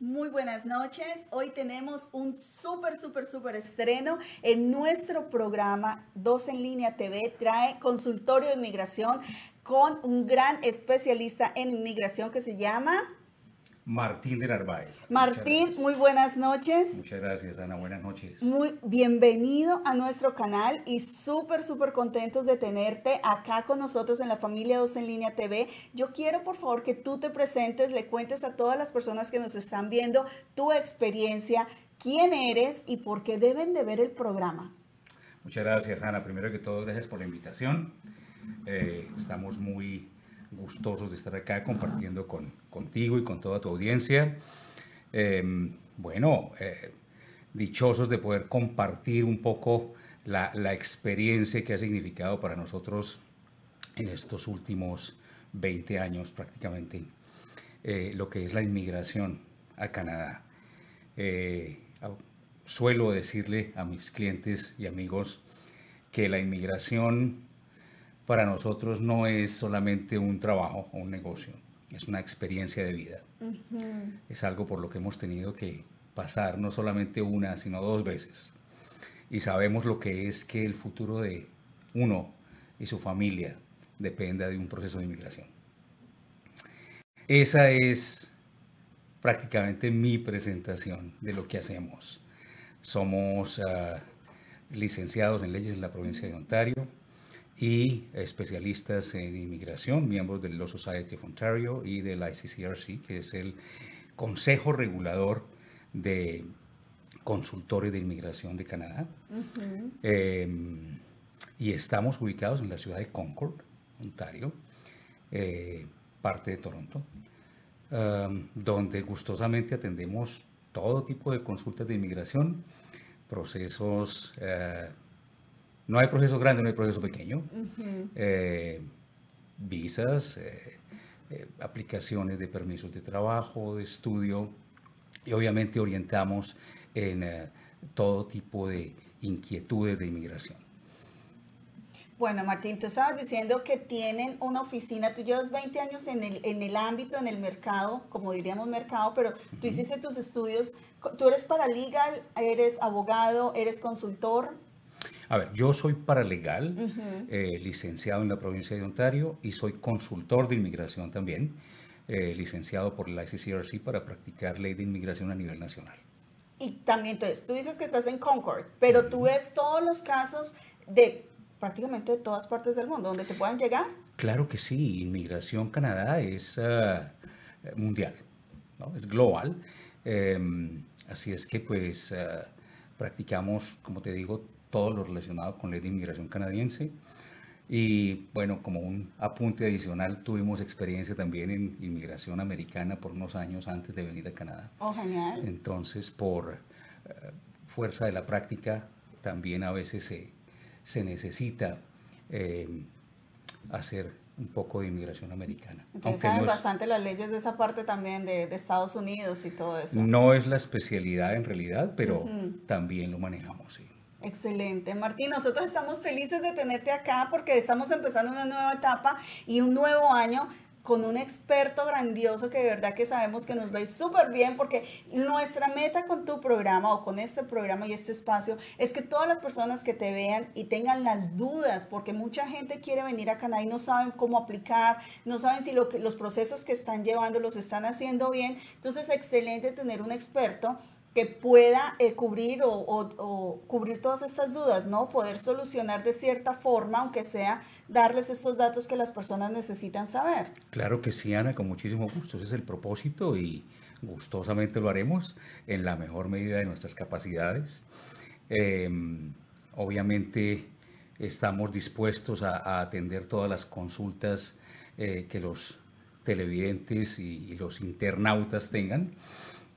Muy buenas noches. Hoy tenemos un súper, súper, súper estreno en nuestro programa 2 en línea TV. Trae consultorio de inmigración con un gran especialista en inmigración que se llama Martín de Narváez. Martín, muy buenas noches. Muchas gracias, Ana. Buenas noches. Muy bienvenido a nuestro canal y súper, súper contentos de tenerte acá con nosotros en la familia 2 en línea TV. Yo quiero, por favor, que tú te presentes, le cuentes a todas las personas que nos están viendo tu experiencia, quién eres y por qué deben de ver el programa. Muchas gracias, Ana. Primero que todo, gracias por la invitación. Eh, estamos muy gustosos de estar acá compartiendo con, contigo y con toda tu audiencia. Em, bueno, eh, dichosos de poder compartir un poco la, la, experiencia que ha significado para nosotros en estos últimos 20 años prácticamente eh, lo que es la inmigración a Canadá. Eh, suelo decirle a mis clientes y amigos que la inmigración para nosotros no es solamente un trabajo o un negocio, es una experiencia de vida. Es algo por lo que hemos tenido que pasar no solamente una, sino dos veces. Y sabemos lo que es que el futuro de uno y su familia dependa de un proceso de inmigración. Esa es prácticamente mi presentación de lo que hacemos. Somos ah, licenciados en leyes en la provincia de Ontario, y especialistas en inmigración, miembros del Law Society of Ontario y del ICCRC, que es el Consejo Regulador de Consultores de Inmigración de Canadá. Em, y estamos ubicados en la ciudad de Concord, Ontario, eh, parte de Toronto, em, donde gustosamente atendemos todo tipo de consultas de inmigración, procesos eh, no hay proceso grande, no hay proceso pequeño. Eh, visas, eh, eh, aplicaciones de permisos de trabajo, de estudio, y obviamente orientamos en todo tipo de inquietudes de inmigración. Bueno, Martín, tú estabas diciendo que tienen una oficina, tú llevas 20 años en el, en el ámbito, en el mercado, como diríamos mercado, pero tú hiciste tus estudios, tú eres paralegal, eres abogado, eres consultor. A ver, yo soy paralegal, eh, licenciado en la provincia de Ontario y soy consultor de inmigración también, eh, licenciado por la ICCRC para practicar ley de inmigración a nivel nacional. Y también, entonces, tú dices que estás en Concord, pero tú ves todos los casos de prácticamente de todas partes del mundo, donde te puedan llegar. Claro que sí, Inmigración Canadá es ah, mundial, ¿no? es global. Em, así es que pues ah, practicamos, como te digo, todo lo relacionado con ley de inmigración canadiense. Y bueno, como un apunte adicional, tuvimos experiencia también en inmigración americana por unos años antes de venir a Canadá. Oh, genial. Entonces, por eh, fuerza de la práctica, también a veces se, se necesita eh, hacer un poco de inmigración americana. Entonces saben bastante las leyes de esa parte también de, de, Estados Unidos y todo eso. No es la especialidad en realidad, pero también lo manejamos, sí. Excelente. Martín, nosotros estamos felices de tenerte acá porque estamos empezando una nueva etapa y un nuevo año con un experto grandioso que de verdad que sabemos que nos va a ir súper bien porque nuestra meta con tu programa o con este programa y este espacio es que todas las personas que te vean y tengan las dudas, porque mucha gente quiere venir a Canadá y no saben cómo aplicar, no saben si lo que, los procesos que están llevando los están haciendo bien. Entonces, excelente tener un experto que pueda eh, cubrir o, cubrir todas estas dudas, ¿no? Poder solucionar de cierta forma, aunque sea darles estos datos que las personas necesitan saber. Claro que sí, Ana, con muchísimo gusto. Ese es el propósito y gustosamente lo haremos en la mejor medida de nuestras capacidades. Em, obviamente estamos dispuestos a, atender todas las consultas eh, que los televidentes y los internautas tengan.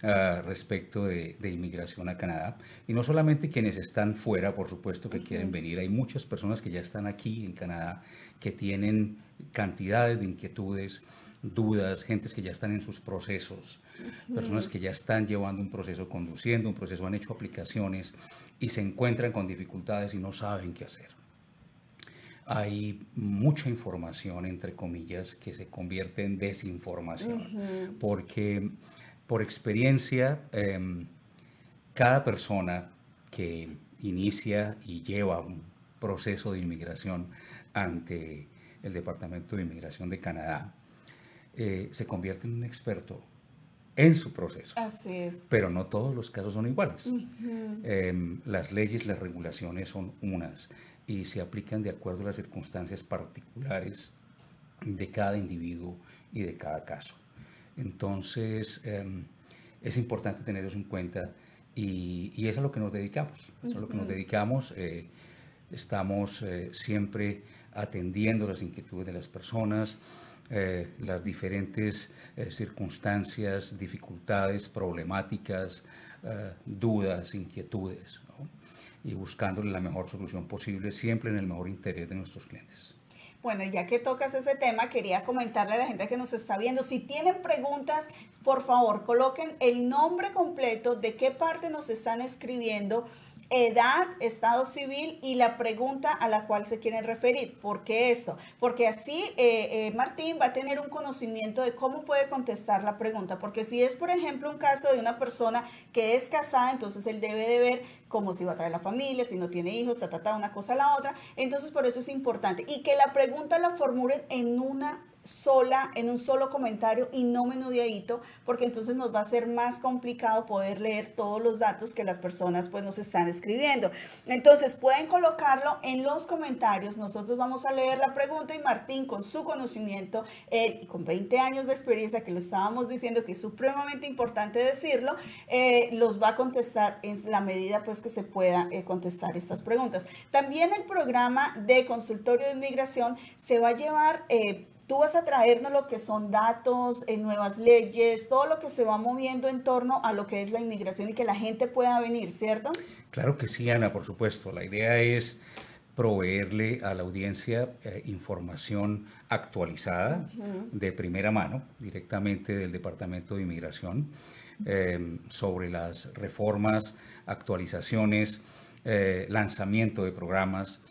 Ah, respecto de, inmigración a Canadá. Y no solamente quienes están fuera, por supuesto, que quieren venir. Hay muchas personas que ya están aquí en Canadá que tienen cantidades de inquietudes, dudas, gentes que ya están en sus procesos, personas que ya están llevando un proceso, conduciendo un proceso, han hecho aplicaciones y se encuentran con dificultades y no saben qué hacer. Hay mucha información, entre comillas, que se convierte en desinformación, porque por experiencia, em, cada persona que inicia y lleva un proceso de inmigración ante el Departamento de Inmigración de Canadá eh, se convierte en un experto en su proceso. Así es. Pero no todos los casos son iguales. Em, las leyes, las regulaciones son unas y se aplican de acuerdo a las circunstancias particulares de cada individuo y de cada caso. Entonces, em, es importante tener eso en cuenta y, y, es a lo que nos dedicamos. Es a lo que nos dedicamos. Eh, estamos eh, siempre atendiendo las inquietudes de las personas, eh, las diferentes circunstancias, dificultades, problemáticas, dudas, inquietudes, y buscándole la mejor solución posible, siempre en el mejor interés de nuestros clientes. Bueno, ya que tocas ese tema, quería comentarle a la gente que nos está viendo, si tienen preguntas, por favor, coloquen el nombre completo de qué parte nos están escribiendo edad, estado civil y la pregunta a la cual se quieren referir. ¿Por qué esto? Porque así eh, eh, Martín va a tener un conocimiento de cómo puede contestar la pregunta. Porque si es, por ejemplo, un caso de una persona que es casada, entonces él debe de ver cómo se va a traer la familia, si no tiene hijos, ta, una cosa a la otra. Entonces, por eso es importante. Y que la pregunta la formulen en una sola, en un solo comentario y no menudeadito, porque entonces nos va a ser más complicado poder leer todos los datos que las personas pues nos están escribiendo. Entonces pueden colocarlo en los comentarios, nosotros vamos a leer la pregunta y Martín con su conocimiento, él con 20 años de experiencia, que lo estábamos diciendo que es supremamente importante decirlo, eh, los va a contestar en la medida pues que se pueda eh, contestar estas preguntas. También el programa de consultorio de inmigración se va a llevar... Eh, Tú vas a traernos lo que son datos, eh, nuevas leyes, todo lo que se va moviendo en torno a lo que es la inmigración y que la gente pueda venir, ¿cierto? Claro que sí, Ana, por supuesto. La idea es proveerle a la audiencia eh, información actualizada de primera mano, directamente del Departamento de Inmigración, em, sobre las reformas, actualizaciones, eh, lanzamiento de programas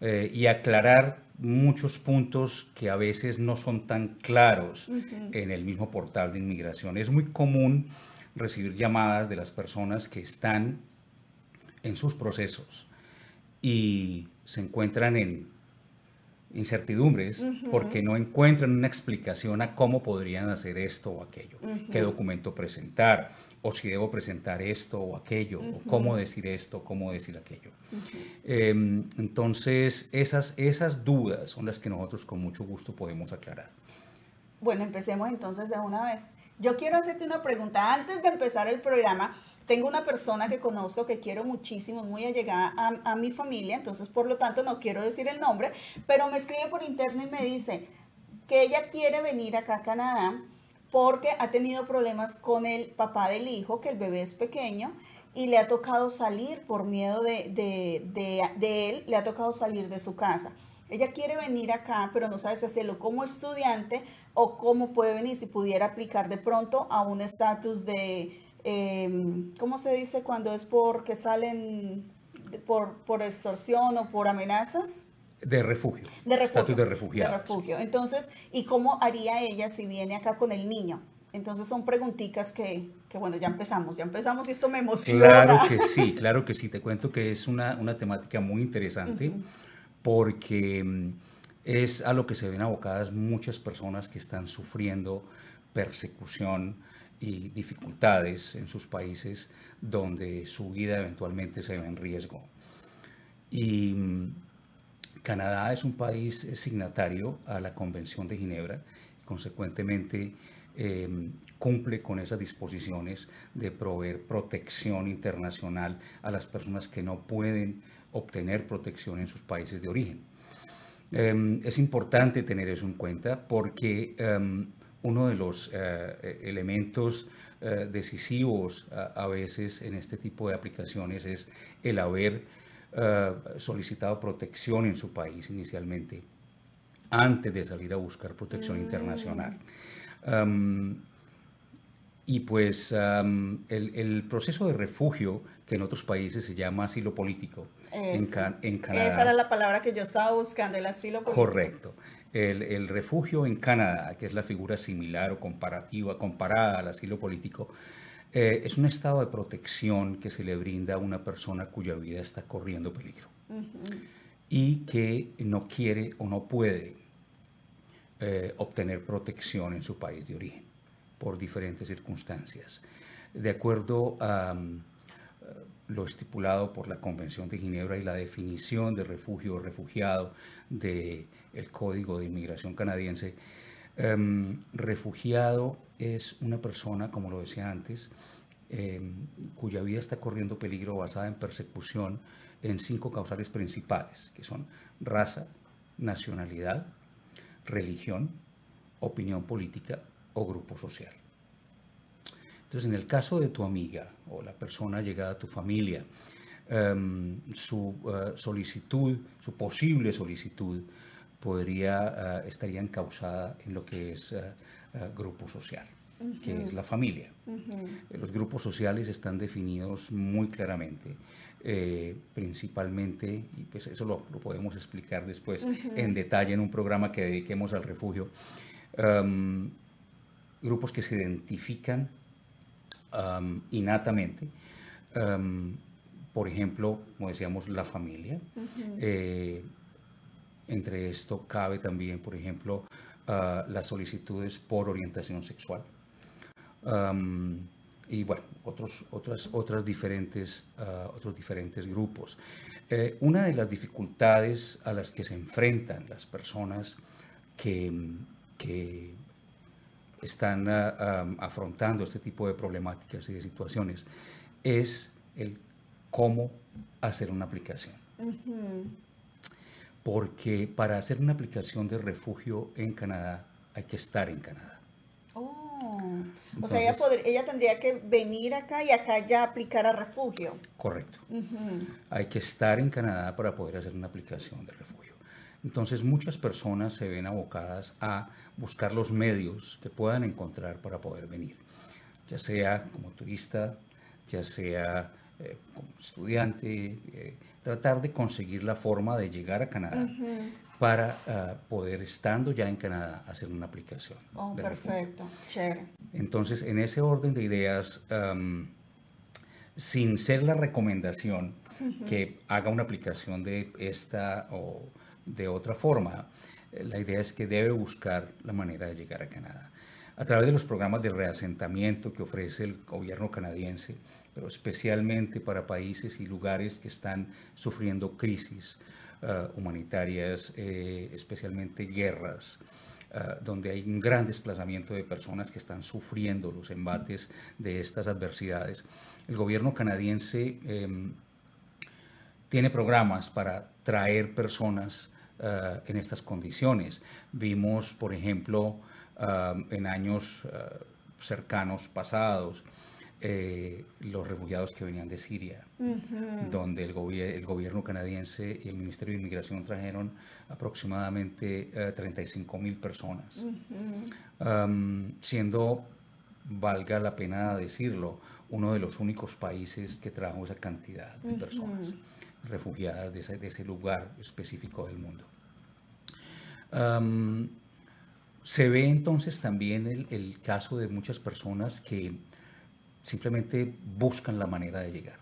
y aclarar muchos puntos que a veces no son tan claros en el mismo portal de inmigración. Es muy común recibir llamadas de las personas que están en sus procesos y se encuentran en incertidumbres porque no encuentran una explicación a cómo podrían hacer esto o aquello, qué documento presentar, o si debo presentar esto o aquello, o cómo decir esto, cómo decir aquello. Em, entonces, esas, esas dudas son las que nosotros con mucho gusto podemos aclarar. Bueno, empecemos entonces de una vez. Yo quiero hacerte una pregunta. Antes de empezar el programa, tengo una persona que conozco que quiero muchísimo, muy allegada a, a mi familia, entonces por lo tanto no quiero decir el nombre, pero me escribe por interno y me dice que ella quiere venir acá a Canadá porque ha tenido problemas con el papá del hijo, que el bebé es pequeño, y le ha tocado salir por miedo de, él, le ha tocado salir de su casa. Ella quiere venir acá, pero no sabe si hacerlo como estudiante o cómo puede venir, si pudiera aplicar de pronto a un estatus de, em, ¿cómo se dice cuando es porque salen por, por extorsión o por amenazas? De refugio. De refugio. de refugiado. De refugio. Entonces, ¿y cómo haría ella si viene acá con el niño? Entonces son preguntitas que, que, bueno, ya empezamos, ya empezamos y esto me emociona. Claro que sí, claro que sí. Te cuento que es una, una temática muy interesante porque mm, es a lo que se ven abocadas muchas personas que están sufriendo persecución y dificultades en sus países donde su vida eventualmente se ve en riesgo. Y mm, Canadá es un país signatario a la Convención de Ginebra, consecuentemente em, cumple con esas disposiciones de proveer protección internacional a las personas que no pueden obtener protección en sus países de origen. Em, es importante tener eso en cuenta porque em, uno de los eh, elementos eh, decisivos a, veces en este tipo de aplicaciones es el haber eh, solicitado protección en su país inicialmente, antes de salir a buscar protección mm. internacional. y pues el, proceso de refugio, que en otros países se llama asilo político, en, Canadá. Esa era la palabra que yo estaba buscando, el asilo político. Correcto. El, refugio en Canadá, que es la figura similar o comparativa, comparada al asilo político, eh, es un estado de protección que se le brinda a una persona cuya vida está corriendo peligro y que no quiere o no puede eh, obtener protección en su país de origen por diferentes circunstancias. De acuerdo a mm, lo estipulado por la Convención de Ginebra y la definición de refugio o refugiado del el Código de Inmigración canadiense, em, refugiado es una persona, como lo decía antes, em, cuya vida está corriendo peligro basada en persecución en cinco causales principales, que son raza, nacionalidad, religión, opinión política o grupo social. Entonces, en el caso de tu amiga o la persona llegada a tu familia, em, su eh, solicitud, su posible solicitud, podría, uh, estaría encausada en lo que es eh, grupo social, que es la familia. Los grupos sociales están definidos muy claramente. principalmente, y pues eso lo, podemos explicar después en detalle en un programa que dediquemos al refugio, em, grupos que se identifican um, innatamente. por ejemplo, como decíamos, la familia. Eh, entre esto cabe también, por ejemplo, uh, las solicitudes por orientación sexual. y bueno, otros, otras, otras diferentes, uh, otros diferentes grupos. Eh, una de las dificultades a las que se enfrentan las personas que, que están ah, ah, afrontando este tipo de problemáticas y de situaciones es el cómo hacer una aplicación. Porque para hacer una aplicación de refugio en Canadá hay que estar en Canadá. Oh. o sea, ella, ella, tendría que venir acá y acá ya aplicar a refugio. Correcto. Hay que estar en Canadá para poder hacer una aplicación de refugio. Entonces muchas personas se ven abocadas a buscar los medios que puedan encontrar para poder venir, ya sea como turista, ya sea eh, como estudiante, eh, tratar de conseguir la forma de llegar a Canadá para ah, poder, estando ya en Canadá, hacer una aplicación. Oh, perfecto, chévere. Entonces, en ese orden de ideas, sin ser la recomendación que haga una aplicación de esta o de otra forma. Eh, la idea es que debe buscar la manera de llegar a Canadá. A través de los programas de reasentamiento que ofrece el gobierno canadiense, pero especialmente para países y lugares que están sufriendo crisis eh, humanitarias, eh, especialmente guerras, donde hay un gran desplazamiento de personas que están sufriendo los embates de estas adversidades. El gobierno canadiense em, tiene programas para traer personas eh, en estas condiciones. Vimos, por ejemplo, eh, en años eh, cercanos pasados, los refugiados que venían de Siria, donde el, el, gobierno canadiense y el Ministerio de Inmigración trajeron aproximadamente 35 mil personas, siendo, valga la pena decirlo, uno de los únicos países que trajo esa cantidad de personas refugiadas de ese, de ese lugar específico del mundo. Se ve entonces también el, caso de muchas personas que simplemente buscan la manera de llegar.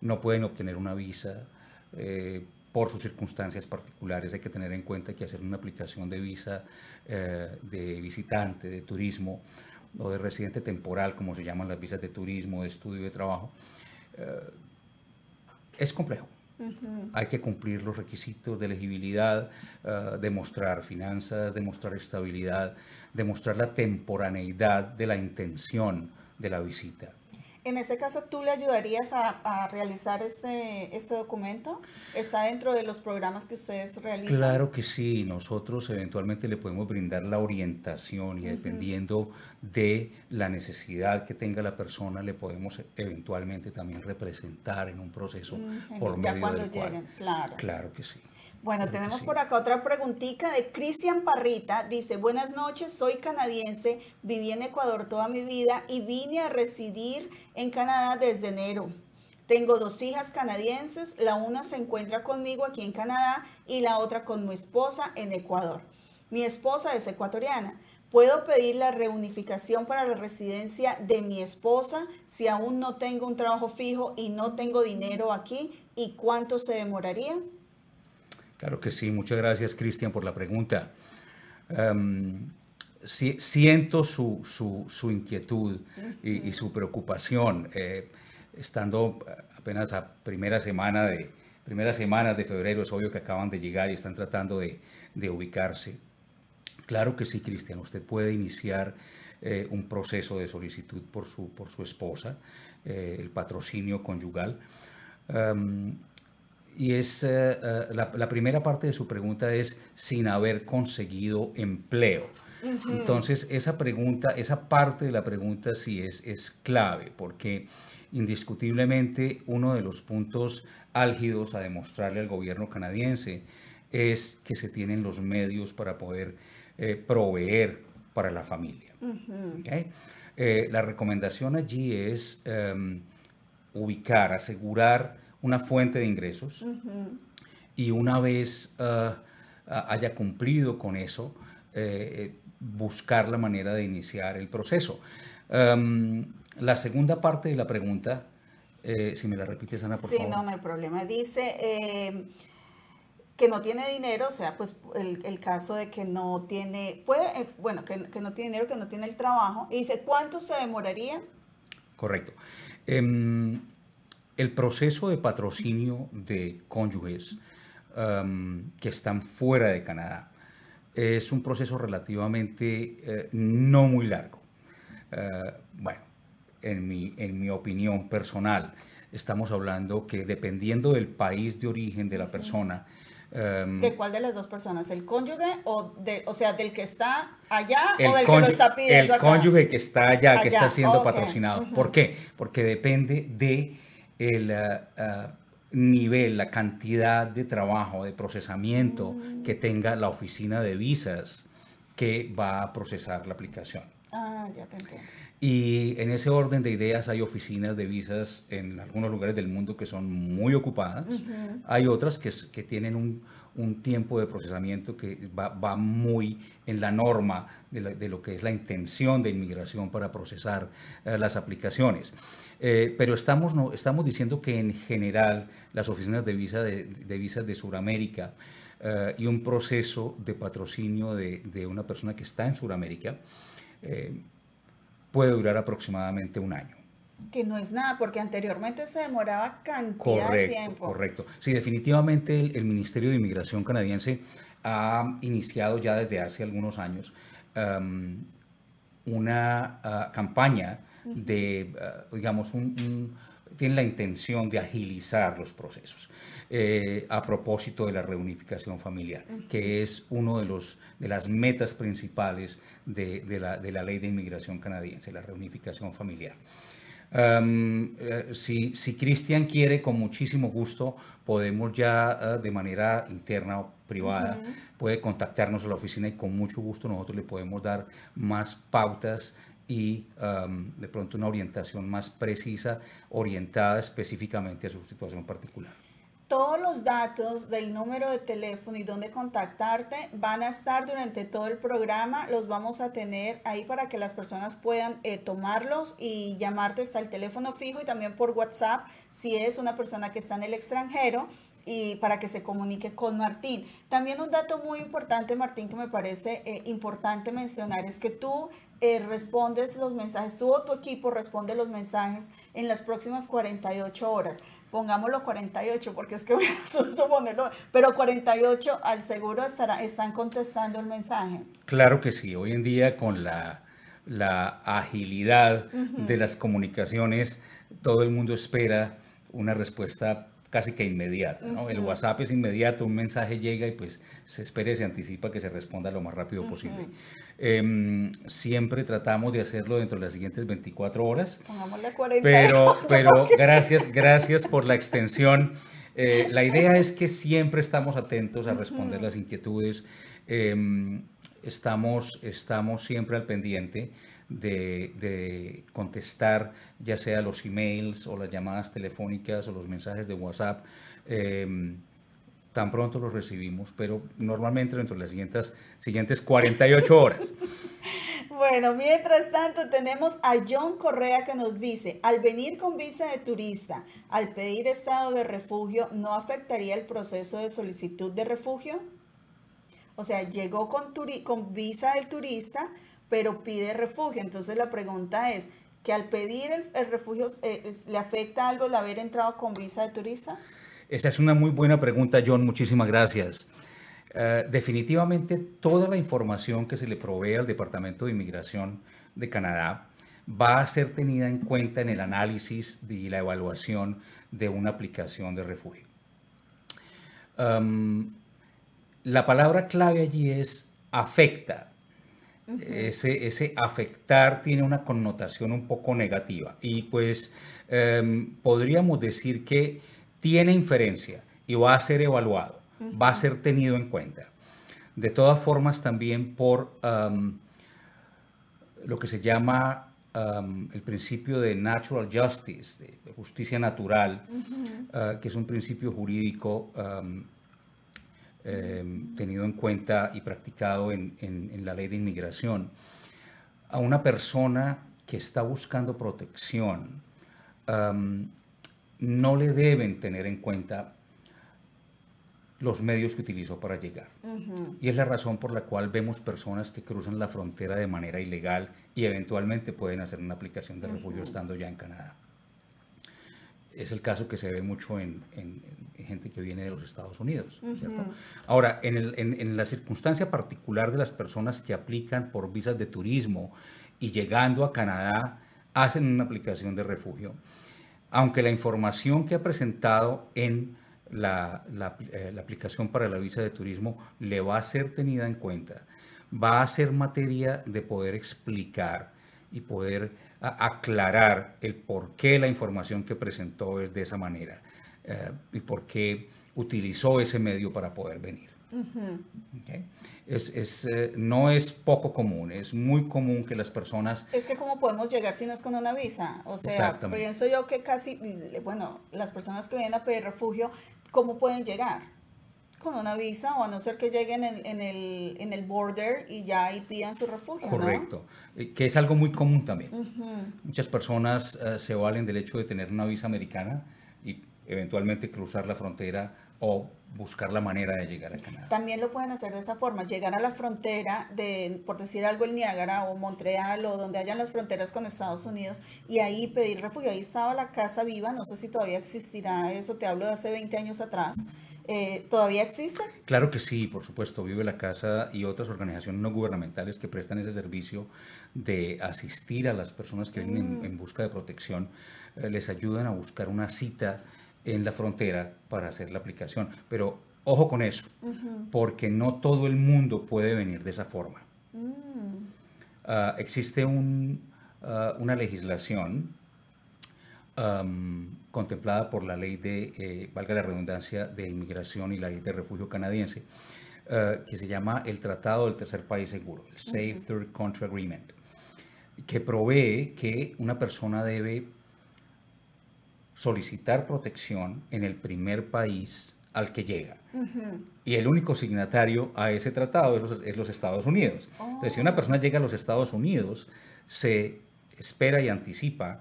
No pueden obtener una visa eh, por sus circunstancias particulares. Hay que tener en cuenta que hacer una aplicación de visa eh, de visitante, de turismo o de residente temporal, como se llaman las visas de turismo, de estudio, de trabajo, eh, es complejo. Hay que cumplir los requisitos de elegibilidad, ah, demostrar finanzas, demostrar estabilidad, demostrar la temporaneidad de la intención de la visita. En ese caso, ¿tú le ayudarías a, realizar este, este documento? ¿Está dentro de los programas que ustedes realizan? Claro que sí. Nosotros eventualmente le podemos brindar la orientación y dependiendo de la necesidad que tenga la persona, le podemos eventualmente también representar en un proceso por medio cuando del lleguen, claro. Claro que sí. Bueno, tenemos por acá otra preguntita de Cristian Parrita. Dice, buenas noches, soy canadiense, viví en Ecuador toda mi vida y vine a residir en Canadá desde enero. Tengo dos hijas canadienses, la una se encuentra conmigo aquí en Canadá y la otra con mi esposa en Ecuador. Mi esposa es ecuatoriana. ¿Puedo pedir la reunificación para la residencia de mi esposa si aún no tengo un trabajo fijo y no tengo dinero aquí? ¿Y cuánto se demoraría? Claro que sí. Muchas gracias, Cristian, por la pregunta. Em, siento su, su, inquietud y, su preocupación. Eh, estando apenas a primera semana de, primeras semanas de febrero, es obvio que acaban de llegar y están tratando de, ubicarse. Claro que sí, Cristian, usted puede iniciar eh, un proceso de solicitud por su, por su esposa, eh, el patrocinio conyugal. Y es la, la, primera parte de su pregunta es sin haber conseguido empleo. Entonces, esa pregunta, esa parte de la pregunta sí es, es clave, porque indiscutiblemente uno de los puntos álgidos a demostrarle al gobierno canadiense es que se tienen los medios para poder eh, proveer para la familia. Eh, la recomendación allí es em, ubicar, asegurar una fuente de ingresos y una vez ah, haya cumplido con eso, eh, buscar la manera de iniciar el proceso. Em, la segunda parte de la pregunta, eh, si me la repites, Ana, por favor. Sí, no, no hay problema. Dice em, que no tiene dinero, o sea, pues el, caso de que no tiene, puede, eh, bueno, que, no tiene dinero, que no tiene el trabajo. Y dice, ¿cuánto se demoraría? Correcto. Em, el proceso de patrocinio de cónyuges que están fuera de Canadá es un proceso relativamente eh, no muy largo. Eh, bueno, en mi, en mi opinión personal, estamos hablando que dependiendo del país de origen de la persona, em, ¿De cuál de las dos personas? ¿El cónyuge o, de, o sea, del que está allá o del que lo está pidiendo El cónyuge que está allá, que está siendo patrocinado. ¿Por qué? Porque depende de el, eh, nivel, la cantidad de trabajo, de procesamiento mm. que tenga la oficina de visas que va a procesar la aplicación. Ah, ya te entiendo. Y en ese orden de ideas hay oficinas de visas en algunos lugares del mundo que son muy ocupadas. Hay otras que, que tienen un, un, tiempo de procesamiento que va, va muy en la norma de, de, lo que es la intención de inmigración para procesar eh, las aplicaciones. Eh, pero estamos, no, estamos diciendo que en general las oficinas de, visa de, visas de Sudamérica eh, y un proceso de patrocinio de, de, una persona que está en Sudamérica eh, puede durar aproximadamente un año. Que no es nada, porque anteriormente se demoraba cantidad de tiempo. Correcto. Sí, definitivamente el, Ministerio de Inmigración canadiense ha iniciado ya desde hace algunos años um, una uh, campaña de, eh, digamos, un, tienen la intención de agilizar los procesos. Eh, a propósito de la reunificación familiar, que es uno de, los, de las metas principales de, la, de la ley de inmigración canadiense, la reunificación familiar. Eh, si, si Cristian quiere, con muchísimo gusto, podemos ya de manera interna o privada, puede contactarnos a la oficina y con mucho gusto nosotros le podemos dar más pautas y de pronto una orientación más precisa, orientada específicamente a su situación particular. Todos los datos del número de teléfono y dónde contactarte van a estar durante todo el programa. Los vamos a tener ahí para que las personas puedan eh, tomarlos y llamarte hasta el teléfono fijo y también por WhatsApp si es una persona que está en el extranjero y para que se comunique con Martín. También un dato muy importante, Martín, que me parece eh, importante mencionar es que tú eh, respondes los mensajes, tú o tu equipo responde los mensajes en las próximas 48 horas. Pongámoslo 48 porque es que voy a ponerlo, pero 48 al seguro estará, están contestando el mensaje. Claro que sí, hoy en día con la, la agilidad de las comunicaciones, todo el mundo espera una respuesta casi que inmediata. ¿no? El WhatsApp es inmediato, un mensaje llega y pues se espera y se anticipa que se responda lo más rápido posible. Em, siempre tratamos de hacerlo dentro de las siguientes 24 horas. Pero, pero gracias, gracias por la extensión. Eh, la idea es que siempre estamos atentos a responder las inquietudes. Em, estamos, estamos siempre al pendiente de, contestar ya sea los emails o las llamadas telefónicas o los mensajes de WhatsApp. Em, tan pronto los recibimos, pero normalmente dentro de las siguientes, siguientes 48 horas. Bueno, mientras tanto tenemos a John Correa que nos dice, al venir con visa de turista, al pedir estado de refugio, ¿no afectaría el proceso de solicitud de refugio? O sea, llegó con, con visa del turista, pero pide refugio. Entonces la pregunta es, ¿que al pedir el, refugio eh, le afecta algo el haber entrado con visa de turista? Esa es una muy buena pregunta, John. Muchísimas gracias. Eh, definitivamente toda la información que se le provee al Departamento de Inmigración de Canadá va a ser tenida en cuenta en el análisis y la evaluación de una aplicación de refugio. la palabra clave allí es afecta. Ese, ese, afectar tiene una connotación un poco negativa. Y pues em, podríamos decir que tiene inferencia y va a ser evaluado va a ser tenido en cuenta. De todas formas, también por lo que se llama el principio de natural justice, de, justicia natural, ah, que es un principio jurídico em, tenido en cuenta y practicado en, en, la ley de inmigración, a una persona que está buscando protección, no le deben tener en cuenta los medios que utilizó para llegar. Y es la razón por la cual vemos personas que cruzan la frontera de manera ilegal y eventualmente pueden hacer una aplicación de refugio estando ya en Canadá. Es el caso que se ve mucho en, gente que viene de los Estados Unidos. Ahora, en, en la circunstancia particular de las personas que aplican por visas de turismo y llegando a Canadá hacen una aplicación de refugio, aunque la información que ha presentado en eh, la, aplicación para la visa de turismo le va a ser tenida en cuenta. Va a ser materia de poder explicar y poder aclarar el por qué la información que presentó es de esa manera eh, y por qué utilizó ese medio para poder venir. es, eh, no es poco común, es muy común que las personas... Es que cómo podemos llegar si no es con una visa. O sea, pienso yo que casi, bueno, las personas que vienen a pedir refugio ¿cómo pueden llegar? Con una visa o a no ser que lleguen en, el, en el border y ya ahí pidan su refugio. Correcto, eh, que es algo muy común también. Muchas personas eh, se valen del hecho de tener una visa americana y eventualmente cruzar la frontera o buscar la manera de llegar a Canadá. También lo pueden hacer de esa forma, llegar a la frontera de, por decir algo, el Niágara o Montreal o donde hayan las fronteras con Estados Unidos y ahí pedir refugio. Ahí estaba la Casa Viva, no sé si todavía existirá eso, te hablo de hace 20 años atrás. Eh, ¿Todavía existe? Claro que sí, por supuesto. Vive la Casa y otras organizaciones no gubernamentales que prestan ese servicio de asistir a las personas que vienen en, mm. busca de protección, eh, les ayudan a buscar una cita en la frontera para hacer la aplicación. Pero ojo con eso, porque no todo el mundo puede venir de esa forma. Mm. Ah, existe ah, una legislación contemplada por la ley de, eh, valga la redundancia, de inmigración y la ley de refugio canadiense, ah, que se llama el Tratado del Tercer País Seguro, el Safe Third Country Agreement, que provee que una persona debe solicitar protección en el primer país al que llega. Y el único signatario a ese tratado es los, Estados Unidos. Entonces, si una oh. persona llega a los Estados Unidos, se espera y anticipa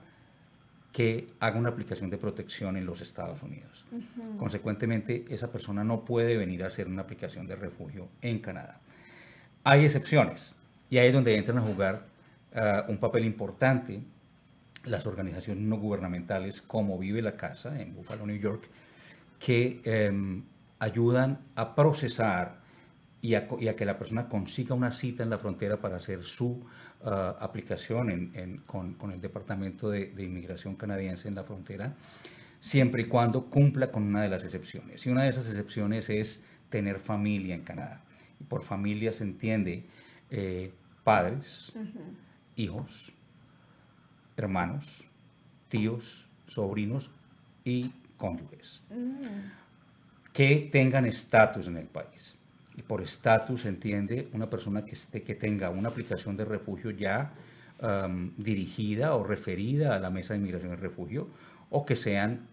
que haga una aplicación de protección en los Estados Unidos. Consecuentemente, esa persona no puede venir a hacer una aplicación de refugio en Canadá. Hay excepciones y ahí es donde entran a jugar ah, un papel importante las organizaciones no gubernamentales como Vive la Casa en Buffalo, New York, que em, ayudan a procesar y a, que la persona consiga una cita en la frontera para hacer su ah, aplicación con, el Departamento de, Inmigración canadiense en la frontera, siempre y cuando cumpla con una de las excepciones. Y una de esas excepciones es tener familia en Canadá. Y por familia se entiende eh, padres, hijos, hermanos, tíos, sobrinos y cónyuges mm. que tengan estatus en el país. Por estatus entiende una persona que, esté, que tenga una aplicación de refugio ya um, dirigida o referida a la Mesa de Inmigración y Refugio o que sean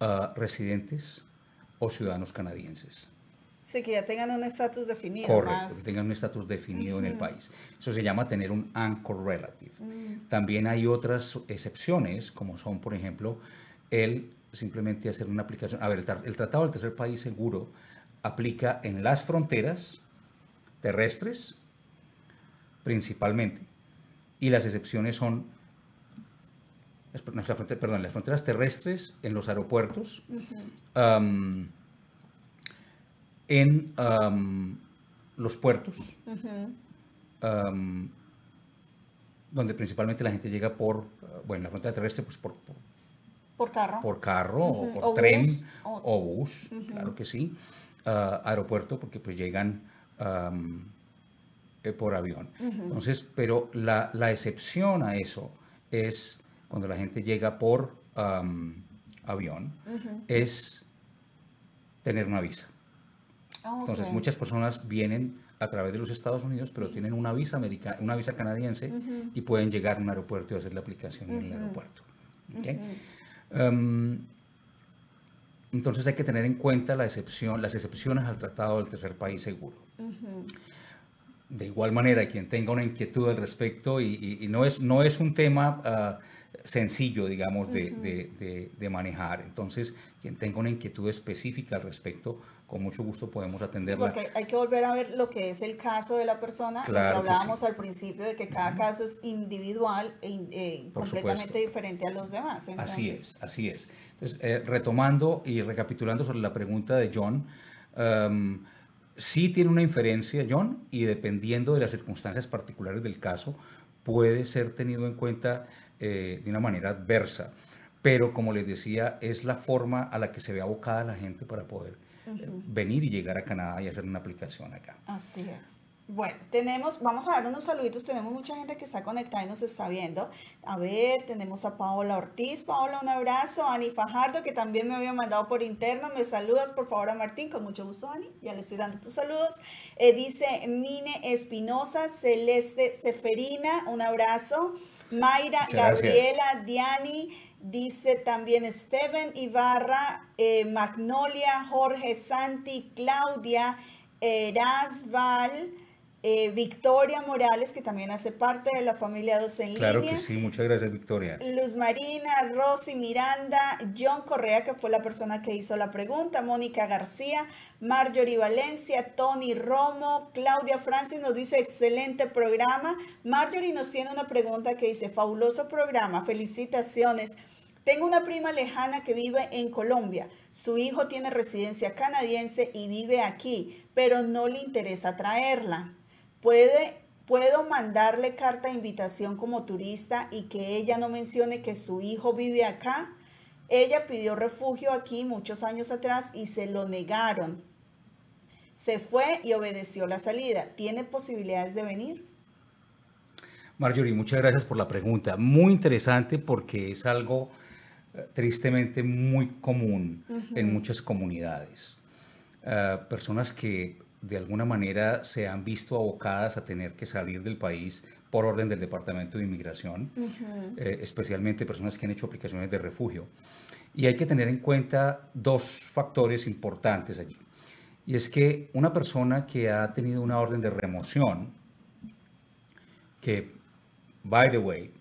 uh, residentes o ciudadanos canadienses. Sí, que ya tengan un estatus definido. Correcto, que tengan un estatus definido en el país. Eso se llama tener un anchor relative. Mm. También hay otras excepciones, como son, por ejemplo, el simplemente hacer una aplicación. A ver, el, Tratado del Tercer País Seguro aplica en las fronteras terrestres, principalmente, y las excepciones son perdón, las fronteras terrestres, en los aeropuertos, en los puertos, donde principalmente la gente llega por, bueno, la frontera terrestre, pues por, por, carro. Por carro o por tren o, bus, claro que sí. Ah, aeropuerto, porque pues llegan eh, por avión. Entonces, pero la, la, excepción a eso es cuando la gente llega por avión, es tener una visa. Ah, Entonces, muchas personas vienen a través de los Estados Unidos, pero tienen una visa americana, una visa canadiense y pueden llegar a un aeropuerto y hacer la aplicación en el aeropuerto. Em, entonces hay que tener en cuenta la excepción, las excepciones al Tratado del Tercer País Seguro. De igual manera, quien tenga una inquietud al respecto, y, no, es, no es un tema ah, sencillo, digamos, de, de, manejar. Entonces, quien tenga una inquietud específica al respecto, con mucho gusto podemos atenderla. Sí, porque hay que volver a ver lo que es el caso de la persona, lo que hablábamos al principio de que cada caso es individual e eh, completamente diferente a los demás. Así es, así es. Entonces, eh, retomando y recapitulando sobre la pregunta de John, um, sí tiene una inferencia, John, y dependiendo de las circunstancias particulares del caso, puede ser tenido en cuenta eh, de una manera adversa. Pero como les decía, es la forma a la que se ve abocada la gente para poder venir y llegar a Canadá y hacer una aplicación acá. Así es. Bueno, tenemos, vamos a dar unos saluditos, tenemos mucha gente que está conectada y nos está viendo. A ver, tenemos a Paola Ortiz. Paola, un abrazo. Ani Fajardo, que también me había mandado por interno. Me saludas, por favor, a Martín. Con mucho gusto, Ani. Ya le estoy dando tus saludos. Eh, dice Mine Espinosa, Celeste Seferina, un abrazo. Mayra, Gabriela, Diani. Dice también Steven Ibarra, eh, Magnolia, Jorge Santi, Claudia, Erasval, eh, Victoria Morales, que también hace parte de la familia Dos en Línea. Claro que sí, muchas gracias Victoria. Luz Marina, Rosy Miranda, John Correa, que fue la persona que hizo la pregunta, Mónica García, Marjorie Valencia, Tony Romo, Claudia Francis nos dice excelente programa. Marjorie nos tiene una pregunta que dice, fabuloso programa, felicitaciones. Tengo una prima lejana que vive en Colombia. Su hijo tiene residencia canadiense y vive aquí, pero no le interesa traerla. ¿Puede, ¿Puedo mandarle carta de invitación como turista y que ella no mencione que su hijo vive acá? Ella pidió refugio aquí muchos años atrás y se lo negaron. Se fue y obedeció la salida. ¿Tiene posibilidades de venir? Marjorie, muchas gracias por la pregunta. Muy interesante porque es algo tristemente muy común en muchas comunidades. Ah, personas que de alguna manera se han visto abocadas a tener que salir del país por orden del Departamento de Inmigración, eh, especialmente personas que han hecho aplicaciones de refugio. Y hay que tener en cuenta dos factores importantes allí. Y es que una persona que ha tenido una orden de remoción, que, by the way,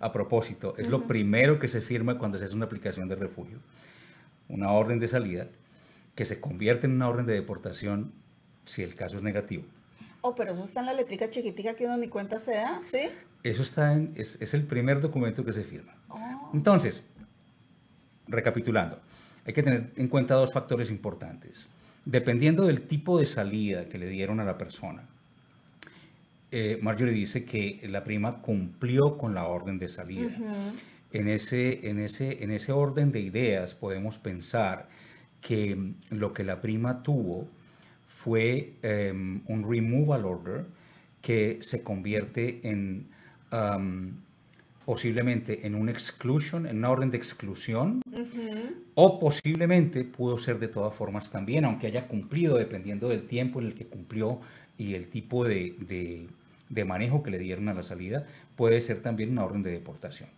a propósito, es lo primero que se firma cuando se hace una aplicación de refugio. Una orden de salida que se convierte en una orden de deportación si el caso es negativo. Oh, pero eso está en la letrica chiquitica que uno ni cuenta se da, ¿sí? Eso está en, es, es el primer documento que se firma. Oh. Entonces, recapitulando, hay que tener en cuenta dos factores importantes. Dependiendo del tipo de salida que le dieron a la persona, eh, Marjorie dice que la prima cumplió con la orden de salida. en, ese, en, ese, en ese orden de ideas podemos pensar que lo que la prima tuvo fue em, un removal order que se convierte en posiblemente en un exclusion, en una orden de exclusión, o posiblemente pudo ser de todas formas también, aunque haya cumplido, dependiendo del tiempo en el que cumplió y el tipo de, de manejo que le dieron a la salida puede ser también una orden de deportación.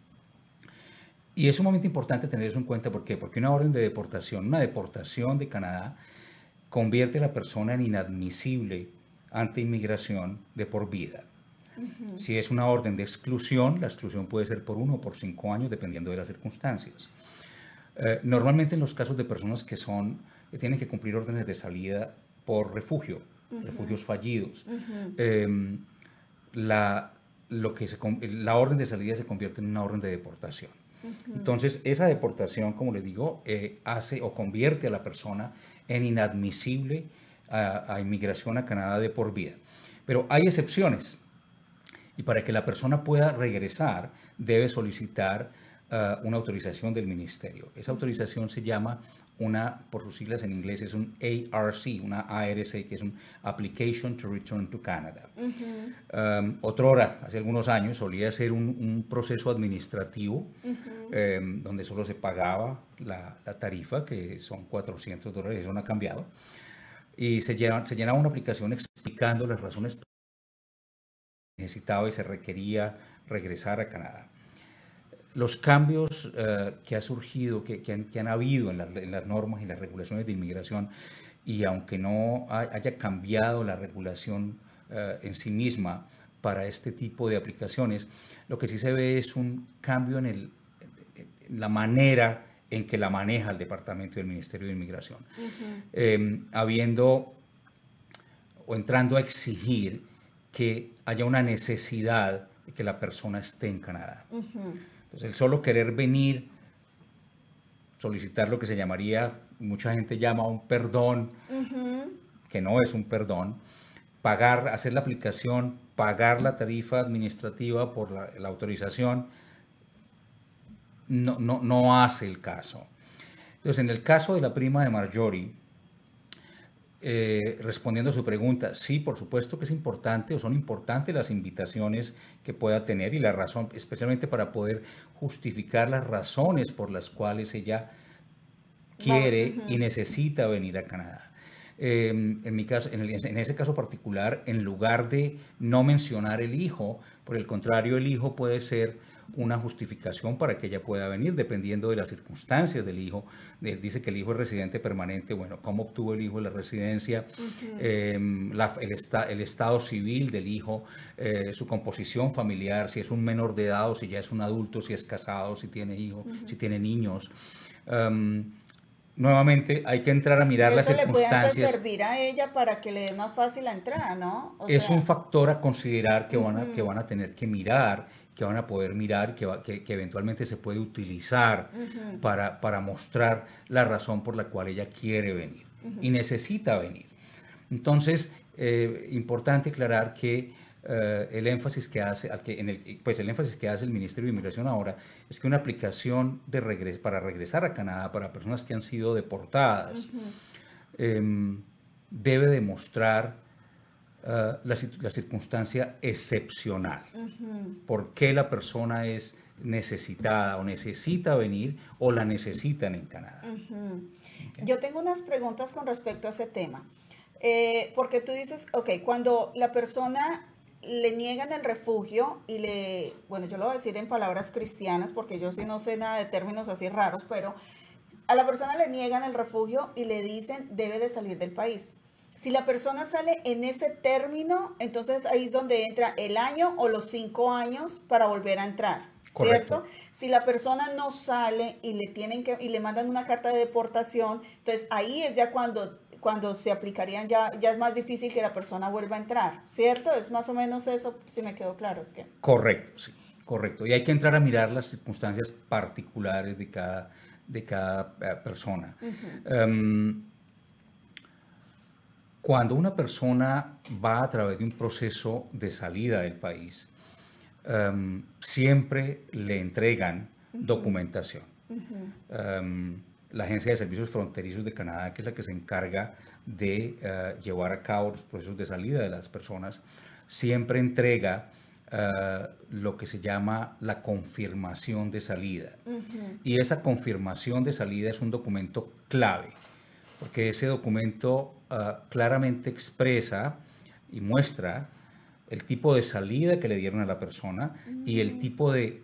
y es sumamente importante tener eso en cuenta. ¿Por qué? Porque una orden de deportación, una deportación de Canadá, convierte a la persona en inadmisible ante inmigración de por vida. Si es una orden de exclusión, la exclusión puede ser por uno o por cinco años, dependiendo de las circunstancias. Eh, normalmente en los casos de personas que son, que tienen que cumplir órdenes de salida por refugio, refugios fallidos, em, la, lo que la orden de salida se convierte en una orden de deportación. Entonces, esa deportación, como les digo, eh, hace o convierte a la persona en inadmisible a, inmigración a Canadá de por vida. Pero hay excepciones. Y para que la persona pueda regresar, debe solicitar ah, una autorización del ministerio. Esa autorización se llama una, por sus siglas en inglés, es un ARC, una ARC, que es un Application to Return to Canada. Uh otrora, hace algunos años, solía ser un, proceso administrativo em, donde solo se pagaba la, tarifa, que son 400 dólares, eso no ha cambiado, y se, se llenaba una aplicación explicando las razones que necesitaba y se requería regresar a Canadá los cambios eh, que ha surgido, que, han, habido en, las normas y las regulaciones de inmigración, y aunque no haya cambiado la regulación eh, en sí misma para este tipo de aplicaciones, lo que sí se ve es un cambio en, la manera en que la maneja el Departamento del Ministerio de Inmigración, em, habiendo o entrando a exigir que haya una necesidad de que la persona esté en Canadá. Entonces, el solo querer venir, solicitar lo que se llamaría, mucha gente llama un perdón, que no es un perdón, pagar, hacer la aplicación, pagar la tarifa administrativa por la, autorización, no, no, no hace el caso. Entonces, en el caso de la prima de Marjorie, eh, respondiendo a su pregunta, sí, por supuesto que es importante o son importantes las invitaciones que pueda tener y la razón, especialmente para poder justificar las razones por las cuales ella quiere y necesita venir a Canadá. Em, en, mi caso, en, en, ese caso particular, en lugar de no mencionar el hijo, por el contrario, el hijo puede ser una justificación para que ella pueda venir, dependiendo de las circunstancias del hijo. dice que el hijo es residente permanente. Bueno, ¿cómo obtuvo el hijo la residencia? Em, el, el, estado civil del hijo, eh, su composición familiar, si es un menor de edad o si ya es un adulto, si es casado, si tiene hijos, si tiene niños. Em, nuevamente hay que entrar a mirar las circunstancias. le puede servir a ella para que le dé más fácil la entrada, ¿no? es un factor a considerar que, van a, que van a tener que mirar que van a poder mirar, que, que, eventualmente se puede utilizar para, para, mostrar la razón por la cual ella quiere venir y necesita venir. Entonces, eh, importante aclarar que eh, el énfasis que hace, al que en el, pues el énfasis que hace el Ministerio de Inmigración ahora es que una aplicación de regres, para regresar a Canadá para personas que han sido deportadas em, debe demostrar eh, la, circunstancia excepcional. ¿Por qué la persona es necesitada o necesita venir o la necesitan en Canadá? Yo tengo unas preguntas con respecto a ese tema. Eh, porque tú dices, ok, cuando la persona le niegan el refugio y le, bueno, yo lo voy a decir en palabras cristianas porque yo sí no sé nada de términos así raros, pero a la persona le niegan el refugio y le dicen debe de salir del país. Si la persona sale en ese término, entonces ahí es donde entra el año o los cinco años para volver a entrar. ¿Cierto? Si la persona no sale y le tienen que y le mandan una carta de deportación, entonces ahí es ya cuando cuando se aplicarían ya ya es más difícil que la persona vuelva a entrar, ¿cierto? Es más o menos eso, si me quedó claro, es que Correcto, sí, correcto. Y hay que entrar a mirar las circunstancias particulares de cada de cada eh, persona. Cuando una persona va a través de un proceso de salida del país, em, siempre le entregan documentación. Em, la Agencia de Servicios Fronterizos de Canadá, que es la que se encarga de eh, llevar a cabo los procesos de salida de las personas, siempre entrega eh, lo que se llama la confirmación de salida. Y esa confirmación de salida es un documento clave porque ese documento ah, claramente expresa y muestra el tipo de salida que le dieron a la persona y el tipo de,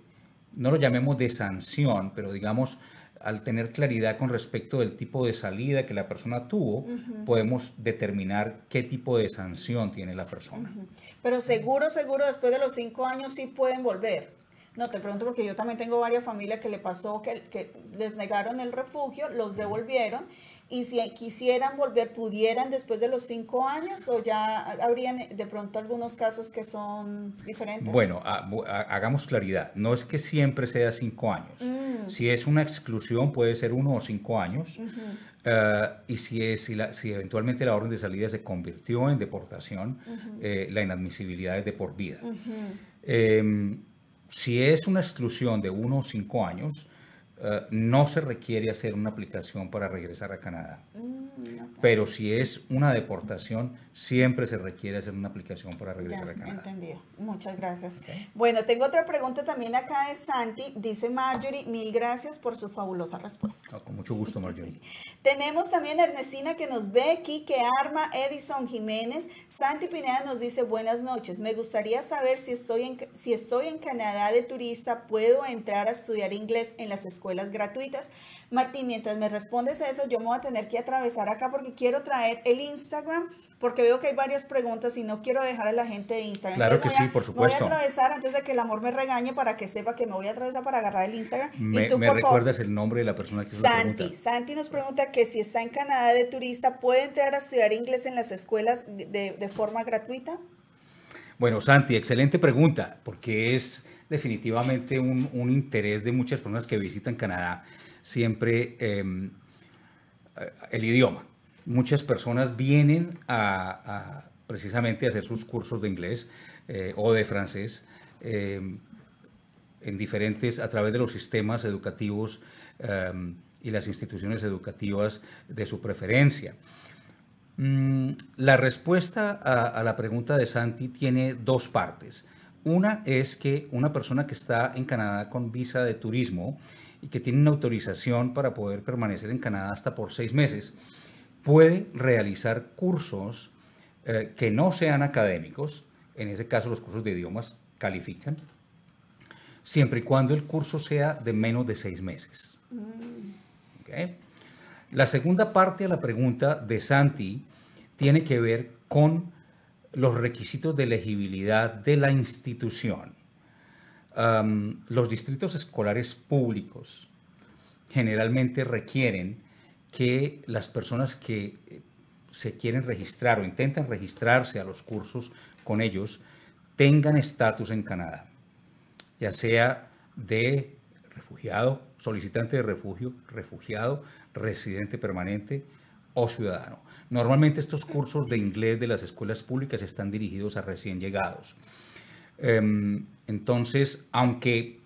no lo llamemos de sanción, pero digamos, al tener claridad con respecto del tipo de salida que la persona tuvo, podemos determinar qué tipo de sanción tiene la persona. Pero seguro, seguro, después de los cinco años sí pueden volver. No, te pregunto porque yo también tengo varias familias que le pasó que, que les negaron el refugio, los devolvieron y si quisieran volver, pudieran después de los cinco años o ya habrían de pronto algunos casos que son diferentes. Bueno, hagamos claridad. No es que siempre sea cinco años. Mm. Si es una exclusión, puede ser uno o cinco años. Eh, y si, es, si, la, si, eventualmente la orden de salida se convirtió en deportación, eh, la inadmisibilidad es de por vida. Em, si es una exclusión de uno o cinco años, eh, no se requiere hacer una aplicación para regresar a Canadá. Mm, Pero si es una deportación, siempre se requiere hacer una aplicación para regresar a Canadá. Entendido. Muchas gracias. Bueno, tengo otra pregunta también acá de Santi. Dice Marjorie, mil gracias por su fabulosa respuesta. Ah, con mucho gusto, Marjorie. Tenemos también a Ernestina que nos ve, que Arma, Edison Jiménez. Santi Pineda nos dice, buenas noches. Me gustaría saber si estoy en, si estoy en Canadá de turista, ¿puedo entrar a estudiar inglés en las escuelas? escuelas gratuitas. Martín, mientras me respondes a eso, yo me voy a tener que atravesar acá porque quiero traer el Instagram, porque veo que hay varias preguntas y no quiero dejar a la gente de Instagram. Claro que sí, por supuesto. Me voy a atravesar antes de que el amor me regañe para que sepa que me voy a atravesar para agarrar el Instagram. Me, tú, me recuerdas el nombre de la persona que Santi. Santi nos pregunta que si está en Canadá de turista, ¿puede entrar a estudiar inglés en las escuelas de, de forma gratuita? Bueno, Santi, excelente pregunta, porque es definitivamente un, interés de muchas personas que visitan Canadá, siempre em, el idioma. Muchas personas vienen a, precisamente a hacer sus cursos de inglés eh, o de francés em, en diferentes, a través de los sistemas educativos em, y las instituciones educativas de su preferencia. Mm, la respuesta a, la pregunta de Santi tiene dos partes. Una es que una persona que está en Canadá con visa de turismo y que tiene una autorización para poder permanecer en Canadá hasta por seis meses, puede realizar cursos eh, que no sean académicos, en ese caso los cursos de idiomas califican, siempre y cuando el curso sea de menos de seis meses. Mm. La segunda parte de la pregunta de Santi tiene que ver con los requisitos de elegibilidad de la institución. los distritos escolares públicos generalmente requieren que las personas que eh, se quieren registrar o intentan registrarse a los cursos con ellos tengan estatus en Canadá, ya sea de refugiado, solicitante de refugio, refugiado, residente permanente o ciudadano. Normalmente estos cursos de inglés de las escuelas públicas están dirigidos a recién llegados. Em, entonces, aunque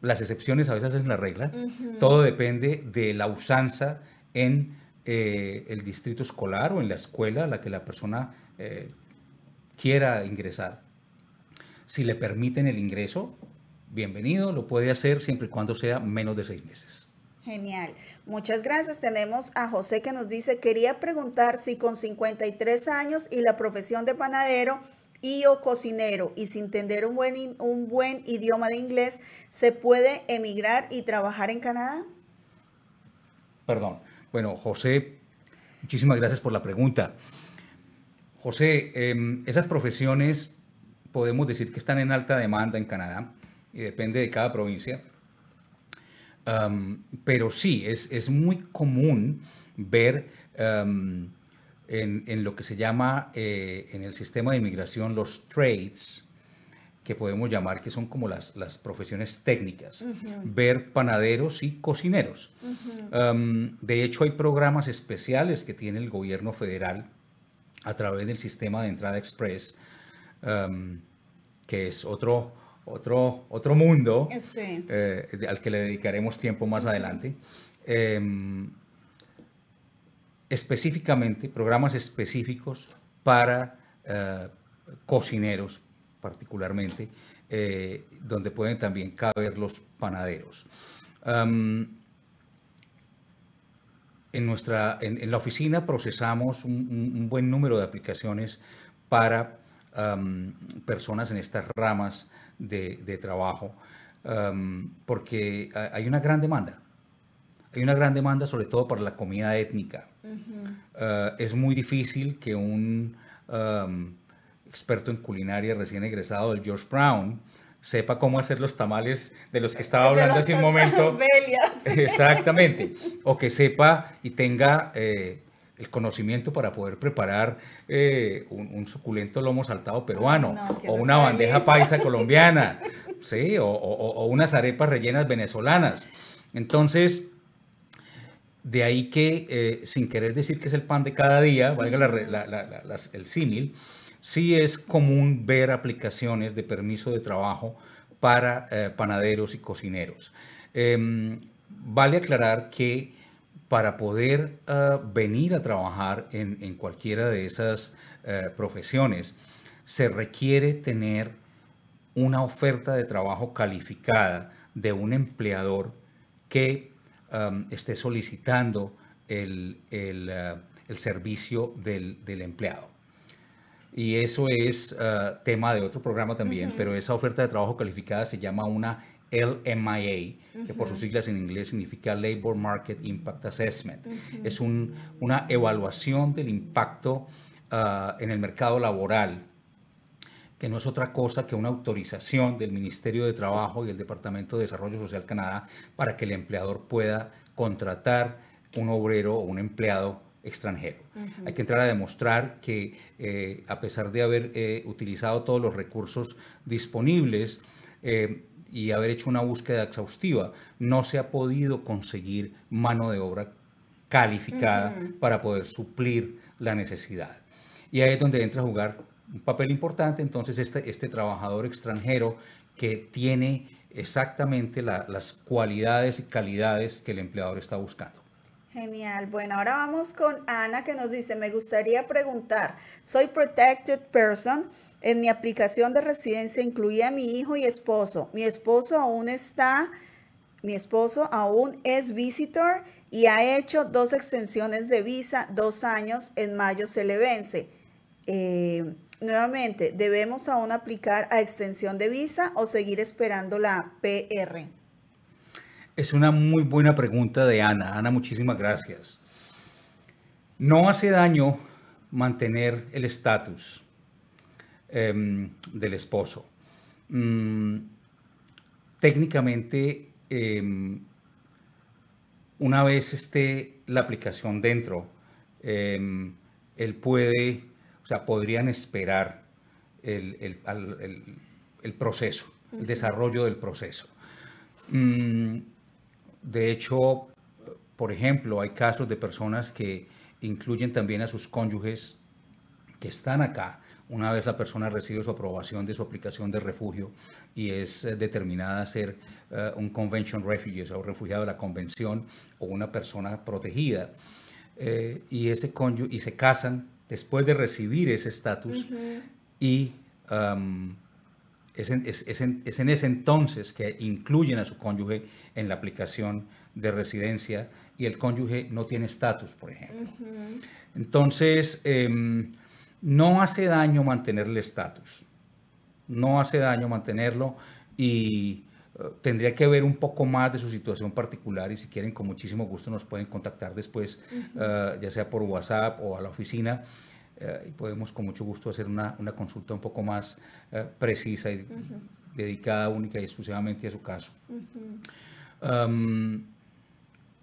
las excepciones a veces es la regla, todo depende de la usanza en eh, el distrito escolar o en la escuela a la que la persona eh, quiera ingresar. Si le permiten el ingreso, bienvenido, lo puede hacer siempre y cuando sea menos de seis meses. Genial. Muchas gracias. Tenemos a José que nos dice, quería preguntar si con 53 años y la profesión de panadero y o cocinero y sin entender un buen, un buen idioma de inglés, ¿se puede emigrar y trabajar en Canadá? Perdón. Bueno, José, muchísimas gracias por la pregunta. José, em, esas profesiones podemos decir que están en alta demanda en Canadá y depende de cada provincia pero sí, es, es, muy común ver en, en, lo que se llama eh, en el sistema de inmigración los trades, que podemos llamar que son como las, las profesiones técnicas, ver panaderos y cocineros. de hecho, hay programas especiales que tiene el gobierno federal a través del sistema de entrada express, que es otro, otro, otro mundo eh, al que le dedicaremos tiempo más adelante. Em, específicamente, programas específicos para eh, cocineros particularmente, eh, donde pueden también caber los panaderos. En, nuestra, en, la oficina procesamos un, buen número de aplicaciones para personas en estas ramas de, trabajo. porque hay una gran demanda. Hay una gran demanda sobre todo para la comida étnica. Ah, es muy difícil que un experto en culinaria recién egresado del George Brown sepa cómo hacer los tamales de los que estaba hablando hace un momento. Exactamente. O que sepa y tenga eh, el conocimiento para poder preparar eh, un, suculento lomo saltado peruano o una bandeja paisa colombiana, ¿sí? O, unas arepas rellenas venezolanas. Entonces, de ahí que, eh, sin querer decir que es el pan de cada día, valga el símil, sí es común ver aplicaciones de permiso de trabajo para eh, panaderos y cocineros. Em, vale aclarar que para poder ah, venir a trabajar en, cualquiera de esas eh, profesiones, se requiere tener una oferta de trabajo calificada de un empleador que esté solicitando el, ah, servicio del empleado. Y eso es eh, tema de otro programa también, pero esa oferta de trabajo calificada se llama una LMIA, que por sus siglas en inglés significa Labor Market Impact Assessment. Es una evaluación del impacto eh, en el mercado laboral, que no es otra cosa que una autorización del Ministerio de Trabajo y el Departamento de Desarrollo Social Canadá para que el empleador pueda contratar un obrero o un empleado extranjero. Hay que entrar a demostrar que eh, a pesar de haber eh, utilizado todos los recursos disponibles eh, y haber hecho una búsqueda exhaustiva, no se ha podido conseguir mano de obra calificada para poder suplir la necesidad. Y ahí es donde entra a jugar un papel importante entonces este, este trabajador extranjero que tiene exactamente las cualidades y calidades que el empleador está buscando. Genial. Bueno, ahora vamos con Ana que nos dice, me gustaría preguntar, soy protected person. En mi aplicación de residencia incluía a mi hijo y esposo. Mi esposo aún está, mi esposo aún es visitor y ha hecho dos extensiones de visa, dos años, en mayo se le vence. Eh, nuevamente, ¿debemos aún aplicar a extensión de visa o seguir esperando la PR? Es una muy buena pregunta de Ana. Ana, muchísimas gracias. No hace daño mantener el estatus em, del esposo. Mm, técnicamente, em, una vez esté la aplicación dentro, em, él puede, sea, podrían esperar el, proceso, el desarrollo del proceso. Mm, de hecho, por ejemplo, hay casos de personas que incluyen también a sus cónyuges que están acá una vez la persona recibe su aprobación de su aplicación de refugio y es eh, determinada a ser eh, un convention refugee, o sea, un refugiado de la convención o una persona protegida. Eh, y, ese y se casan después de recibir ese estatus y es en, ese entonces que incluyen a su cónyuge en la aplicación de residencia y el cónyuge no tiene estatus, por ejemplo. Entonces, em, no hace daño mantener el estatus, no hace daño mantenerlo y tendría que ver un poco más de su situación particular y si quieren con muchísimo gusto nos pueden contactar después, eh, ya sea por WhatsApp o a la oficina eh, y podemos con mucho gusto hacer una, una consulta un poco más eh, precisa y dedicada única y exclusivamente a su caso.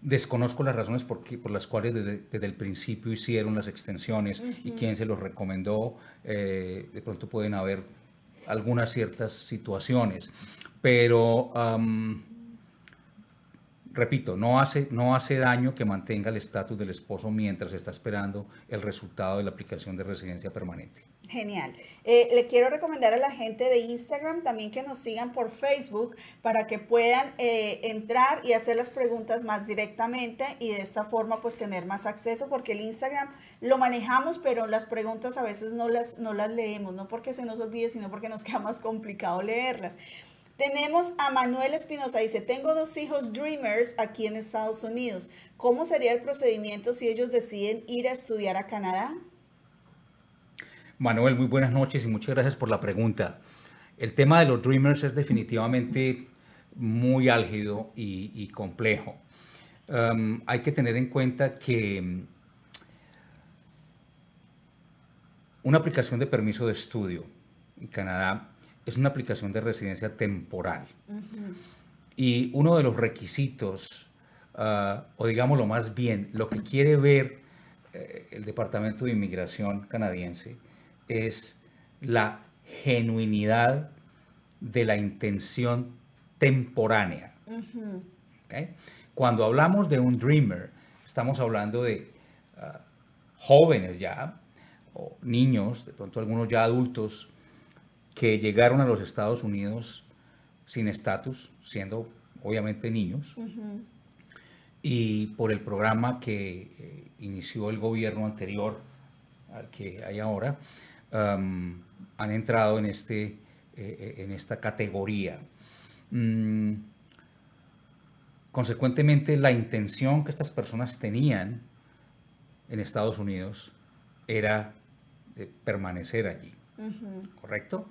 desconozco las razones por, por las cuales desde, el principio hicieron las extensiones y quién se los recomendó. Eh, de pronto pueden haber algunas ciertas situaciones, pero repito, no hace, no hace daño que mantenga el estatus del esposo mientras está esperando el resultado de la aplicación de residencia permanente. Genial. Eh, le quiero recomendar a la gente de Instagram también que nos sigan por Facebook para que puedan eh, entrar y hacer las preguntas más directamente y de esta forma pues tener más acceso porque el Instagram lo manejamos pero las preguntas a veces no las, no las leemos, no porque se nos olvide sino porque nos queda más complicado leerlas. Tenemos a Manuel Espinosa, dice, tengo dos hijos Dreamers aquí en Estados Unidos. ¿Cómo sería el procedimiento si ellos deciden ir a estudiar a Canadá? Manuel, muy buenas noches y muchas gracias por la pregunta. El tema de los Dreamers es definitivamente muy álgido y, complejo. Um, hay que tener en cuenta que um, una aplicación de permiso de estudio en Canadá es una aplicación de residencia temporal. Y uno de los requisitos, uh, o digámoslo más bien, lo que quiere ver eh, el Departamento de Inmigración canadiense es la genuinidad de la intención temporánea. Cuando hablamos de un dreamer, estamos hablando de ah, jóvenes ya, o niños, de pronto algunos ya adultos, que llegaron a los Estados Unidos sin estatus, siendo obviamente niños, y por el programa que eh, inició el gobierno anterior al que hay ahora, han entrado en, este, eh, eh, en esta categoría. Mm, consecuentemente, la intención que estas personas tenían en Estados Unidos era permanecer allí, ¿correcto?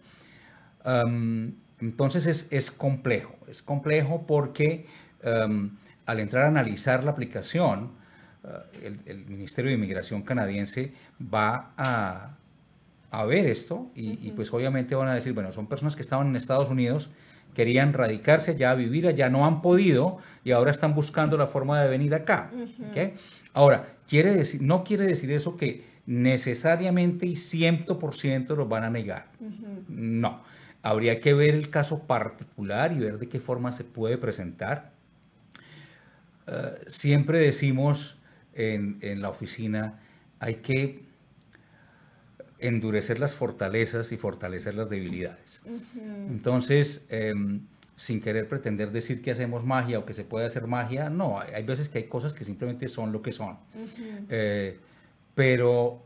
entonces es, complejo, es complejo porque al entrar a analizar la aplicación, eh, el, Ministerio de Inmigración canadiense va a, a ver esto y, pues obviamente van a decir, bueno, son personas que estaban en Estados Unidos, querían radicarse allá, vivir allá, no han podido y ahora están buscando la forma de venir acá. Ahora, quiere decir, no quiere decir eso que necesariamente y 100% los van a negar. No. Habría que ver el caso particular y ver de qué forma se puede presentar. Eh, siempre decimos en, en la oficina, hay que endurecer las fortalezas y fortalecer las debilidades. Entonces, em, sin querer pretender decir que hacemos magia o que se puede hacer magia, no, hay veces que hay cosas que simplemente son lo que son. Eh, pero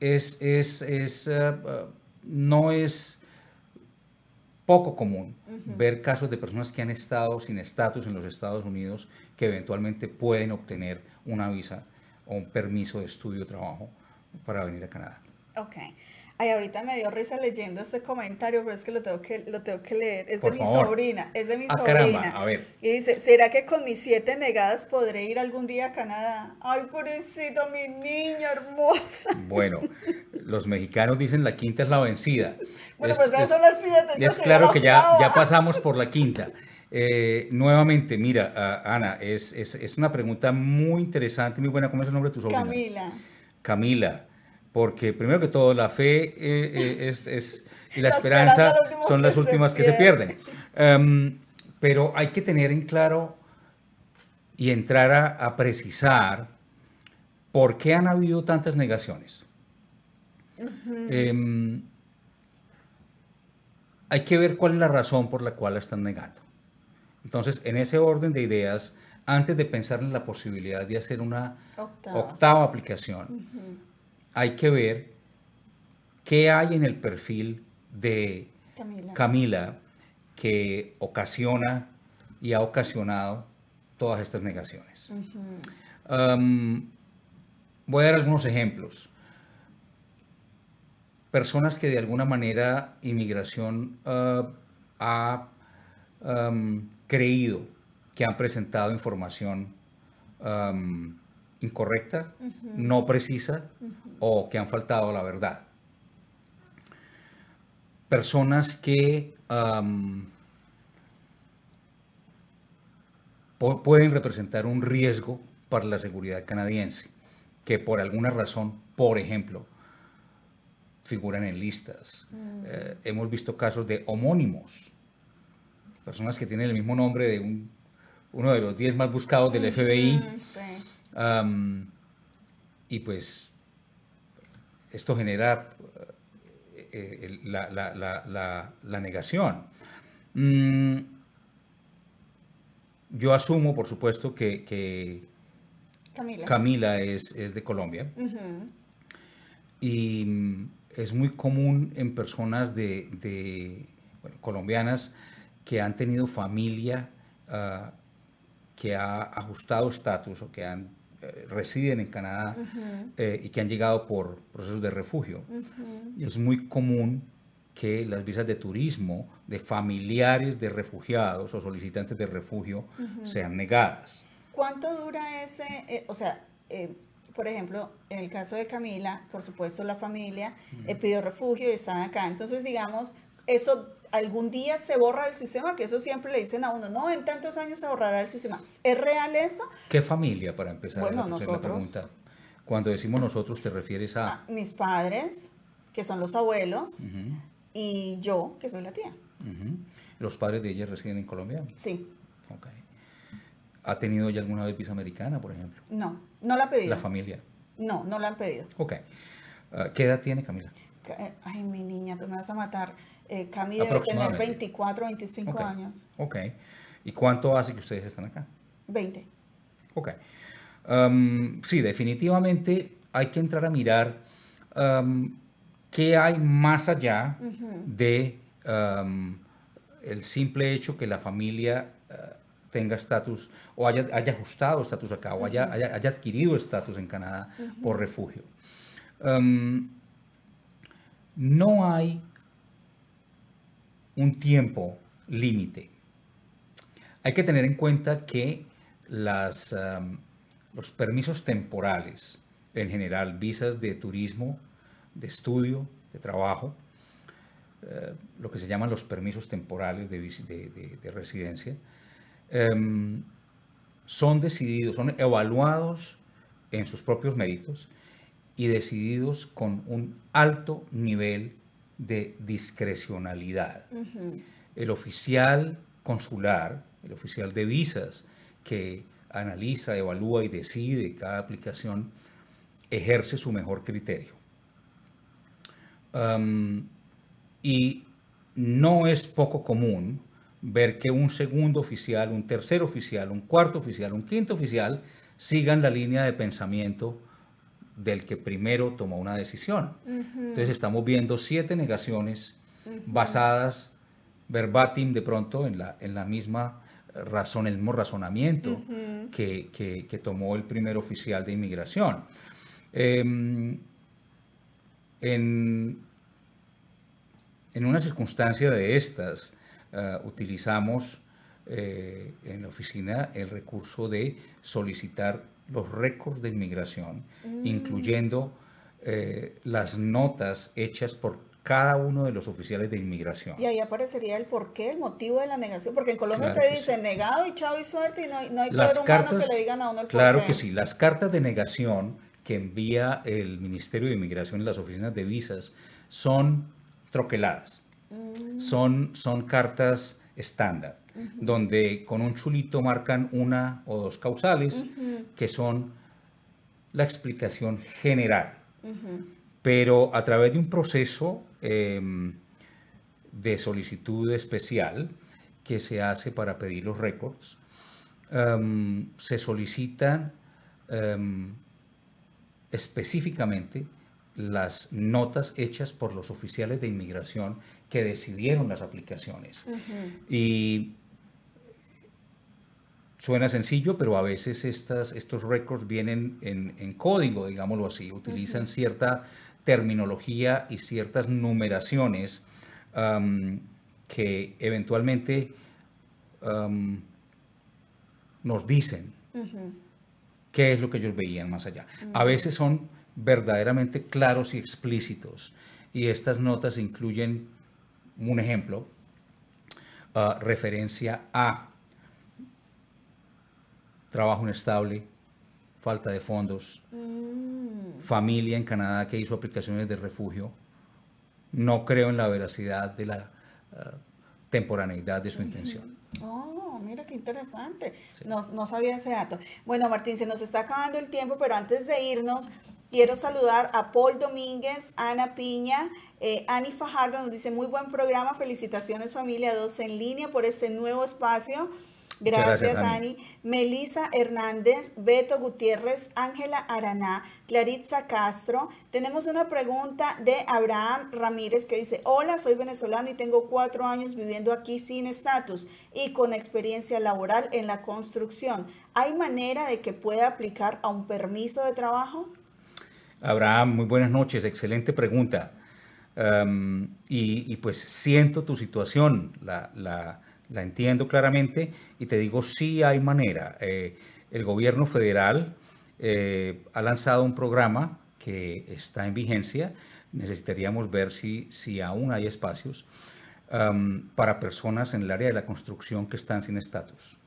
es, es, es eh, no es poco común ver casos de personas que han estado sin estatus en los Estados Unidos que eventualmente pueden obtener una visa o un permiso de estudio o trabajo para venir a Canadá. Ok. Ay, ahorita me dio risa leyendo este comentario, pero es que lo tengo que, lo tengo que leer. Es de mi sobrina, es de mi ah, sobrina. a ver. Y dice, ¿será que con mis siete negadas podré ir algún día a Canadá? Ay, pobrecito, mi niña hermosa. Bueno, los mexicanos dicen la quinta es la vencida. Bueno, pues esas son las siete. Es claro que ya, ya pasamos por la quinta. Eh, nuevamente, mira, ah, Ana, es, es, es, una pregunta muy interesante, muy buena. ¿Cómo es el nombre de tu sobrina? Camila. Camila, porque primero que todo la fe eh, eh, es, y la, esperanza, son las últimas que se pierden. Em, pero hay que tener en claro y entrar a, precisar por qué han habido tantas negaciones. Em, hay que ver cuál es la razón por la cual la están negando. Entonces, en ese orden de ideas, antes de pensar en la posibilidad de hacer una octava, aplicación, hay que ver qué hay en el perfil de Camila, que ocasiona y ha ocasionado todas estas negaciones. voy a dar algunos ejemplos. Personas que de alguna manera inmigración uh, ha creído que han presentado información incorrecta, no precisa o que han faltado a la verdad. Personas que pueden representar un riesgo para la seguridad canadiense, que por alguna razón, por ejemplo, figuran en listas. Mm. Eh, hemos visto casos de homónimos, personas que tienen el mismo nombre de un uno de los 10 más buscados del FBI. Y pues esto genera eh, la, negación. Mm, yo asumo, por supuesto, que, Camila. es, de Colombia. Y mm, es muy común en personas de, colombianas que han tenido familia ah, que ha ajustado estatus o que han, eh, residen en Canadá eh, y que han llegado por procesos de refugio. Es muy común que las visas de turismo de familiares de refugiados o solicitantes de refugio sean negadas. ¿Cuánto dura ese, eh, o sea, por ejemplo, en el caso de Camila, por supuesto la familia pidió refugio y están acá. Entonces, digamos, eso algún día se borra el sistema, que eso siempre le dicen a uno, no, en tantos años se borrará el sistema. ¿Es real eso? ¿Qué familia, para empezar? Bueno, nosotros. Cuando decimos nosotros, ¿te refieres a...? a mis padres, que son los abuelos, y yo, que soy la tía. ¿Los padres de ella residen en Colombia? Sí. Okay. ¿Ha tenido ya alguna vez visa americana, por ejemplo? No, no la ha pedido. ¿La familia? No, no la han pedido. Ok. Ah, ¿Qué edad tiene Camila? Eh, ay, mi niña, tú me vas a matar. Eh, Camila debe tener 24, 25 años. Ok. ¿Y cuánto hace que ustedes están acá? 20. Ok. sí, definitivamente hay que entrar a mirar qué hay más allá de el simple hecho que la familia eh, tenga estatus o haya, haya ajustado estatus acá o haya, haya, adquirido estatus en Canadá por refugio. No hay un tiempo límite. Hay que tener en cuenta que los permisos temporales, en general, visas de turismo, de estudio, de trabajo, eh, lo que se llaman los permisos temporales de, residencia, em, son decididos, son evaluados en sus propios méritos y decididos con un alto nivel de discrecionalidad. El oficial consular, el oficial de visas que analiza, evalúa y decide cada aplicación, ejerce su mejor criterio. y no es poco común ver que un segundo oficial, un tercer oficial, un cuarto oficial, un quinto oficial sigan la línea de pensamiento del que primero tomó una decisión. Entonces estamos viendo siete negaciones basadas verbatim de pronto en la, en la misma razón, el mismo razonamiento que, tomó el primer oficial de inmigración. Em, en, en, una circunstancia de estas, eh, utilizamos eh, en la oficina el recurso de solicitar los récords de inmigración, mm. incluyendo eh, las notas hechas por cada uno de los oficiales de inmigración. Y ahí aparecería el porqué, el motivo de la negación, porque en Colombia te dicen negado y chao y suerte y no, hay, no hay las cartas, que le digan a uno el Claro que sí, las cartas de negación que envía el Ministerio de Inmigración en las oficinas de visas son troqueladas, mm. son, son cartas estándar donde con un chulito marcan una o dos causales, que son la explicación general. Pero a través de un proceso em, de solicitud especial que se hace para pedir los récords, em, se solicitan em, específicamente las notas hechas por los oficiales de inmigración que decidieron las aplicaciones. Y Suena sencillo, pero a veces estas, estos récords vienen en, código, digámoslo así, utilizan cierta terminología y ciertas numeraciones que eventualmente nos dicen qué es lo que ellos veían más allá. A veces son verdaderamente claros y explícitos y estas notas incluyen un ejemplo, ah, referencia a trabajo inestable, falta de fondos, mm. familia en Canadá que hizo aplicaciones de refugio. No creo en la veracidad de la uh, temporaneidad de su intención. Oh, qué interesante. No, no, sabía ese dato. Bueno, Martín, se nos está acabando el tiempo, pero antes de irnos, quiero saludar a Paul Domínguez, Ana Piña, eh, Ani Fajardo nos dice, muy buen programa, felicitaciones familia 2 en línea por este nuevo espacio. Gracias, Ani. Melisa Hernández, Beto Gutiérrez, Ángela Araná, Claritza Castro. Tenemos una pregunta de Abraham Ramírez que dice, hola, soy venezolano y tengo cuatro años viviendo aquí sin estatus y con experiencia laboral en la construcción. ¿Hay manera de que pueda aplicar a un permiso de trabajo? Abraham, muy buenas noches, excelente pregunta. Um, y, pues siento tu situación, la, la, la, entiendo claramente y te digo, sí hay manera. Eh, el gobierno federal eh, ha lanzado un programa que está en vigencia. Necesitaríamos ver si, si aún hay espacios um, para personas en el área de la construcción que están sin estatus.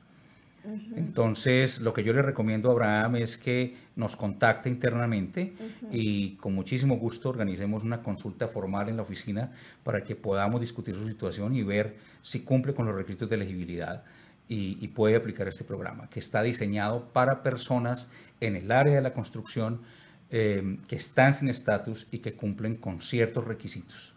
Entonces, lo que yo le recomiendo a Abraham es que nos contacte internamente y con muchísimo gusto organicemos una consulta formal en la oficina para que podamos discutir su situación y ver si cumple con los requisitos de elegibilidad y, puede aplicar este programa, que está diseñado para personas en el área de la construcción eh, que están sin estatus y que cumplen con ciertos requisitos.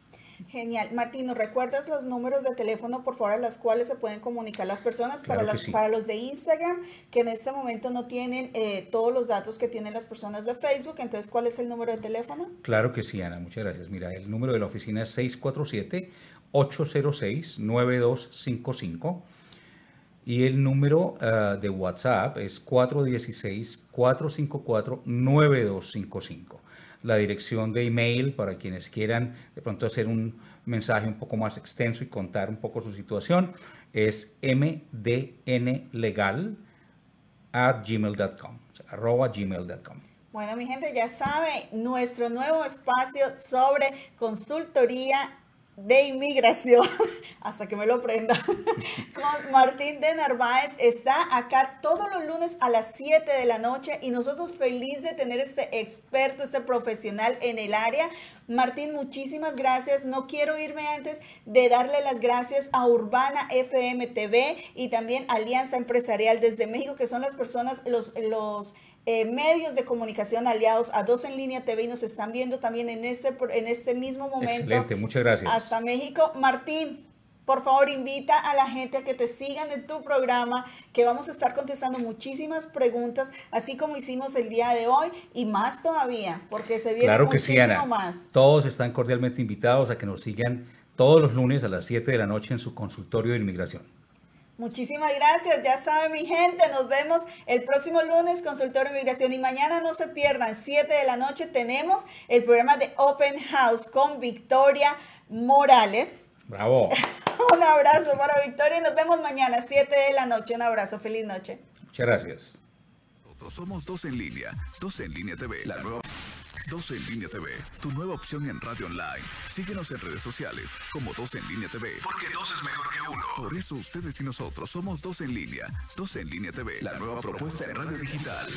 Genial. Martín, ¿nos recuerdas los números de teléfono, por favor, a los cuales se pueden comunicar las personas para, las, para los de Instagram, que en este momento no tienen eh, todos los datos que tienen las personas de Facebook? Entonces, ¿cuál es el número de teléfono? Claro que sí, Ana. Muchas gracias. Mira, el número de la oficina es 647-806-9255. Y el número uh, de WhatsApp es 416-454-9255 la dirección de email para quienes quieran de pronto hacer un mensaje un poco más extenso y contar un poco su situación es mdnlegal at gmail.com, gmail.com. Bueno, mi gente, ya sabe, nuestro nuevo espacio sobre consultoría de inmigración, hasta que me lo prenda, con Martín de Narváez. Está acá todos los lunes a las 7 de la noche y nosotros feliz de tener este experto, este profesional en el área. Martín, muchísimas gracias. No quiero irme antes de darle las gracias a Urbana FM TV y también Alianza Empresarial desde México, que son las personas, los, los eh, medios de comunicación aliados a Dos en Línea TV y nos están viendo también en este, en este mismo momento. Excelente, muchas gracias. Hasta México. Martín, por favor, invita a la gente a que te sigan en tu programa, que vamos a estar contestando muchísimas preguntas, así como hicimos el día de hoy y más todavía, porque se viene claro que sí, Ana. más. Todos están cordialmente invitados a que nos sigan todos los lunes a las 7 de la noche en su consultorio de inmigración. Muchísimas gracias, ya saben mi gente, nos vemos el próximo lunes, consultorio de inmigración y mañana no se pierdan, 7 de la noche tenemos el programa de Open House con Victoria Morales. Bravo. Un abrazo para Victoria y nos vemos mañana, 7 de la noche. Un abrazo, feliz noche. Muchas gracias. Somos dos en línea, dos en línea TV, la nueva 12 en línea TV, tu nueva opción en radio online. Síguenos en redes sociales como 12 en línea TV. Porque dos es mejor que uno. Por eso ustedes y nosotros somos 12 en línea. 12 en línea TV, la nueva propuesta en radio digital.